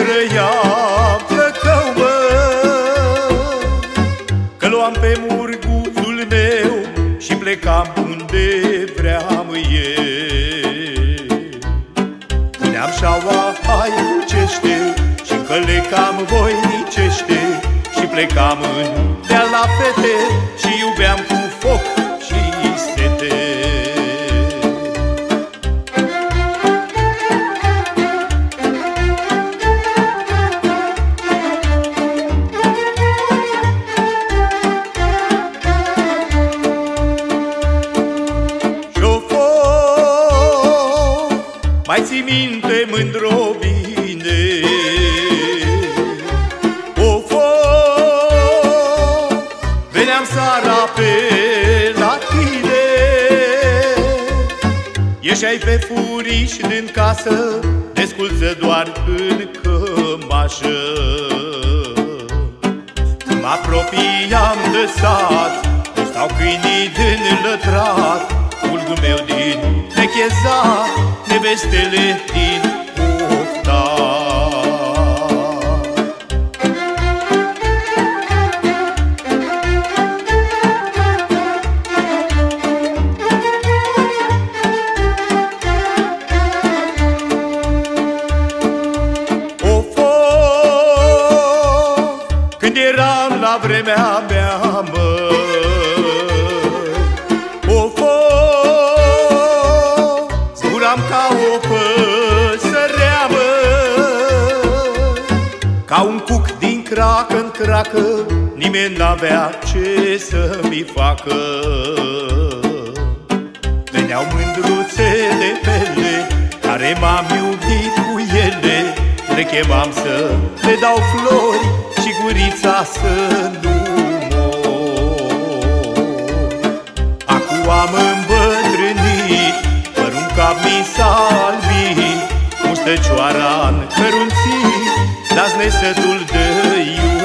trăia plăcău, mă. Că luam pe murguțul meu și plecam unde vream eu. Puneam șaua haiucește și călecam voinicește Și plecam în deal la fete și iubeam cu Mai ții minte mândro bine Of, Veneam seara pe la tine Ieșeai pe furiș din casă Desculță doar în cămașă. Când mă apropiam de sat Stau câinii Nevestele din oftat Of, când eram la vremea cracă în cracă Nimeni n-avea ce să-mi facă. Veneau mândruțe de pele Care m-am iubit cu ele. Le chemam să le dau flori Și gurița să nu mor. Acum am îmbătrânit Părul cap mi s-a albit Mustăcioara în cărunțit Dați nesătul de iubit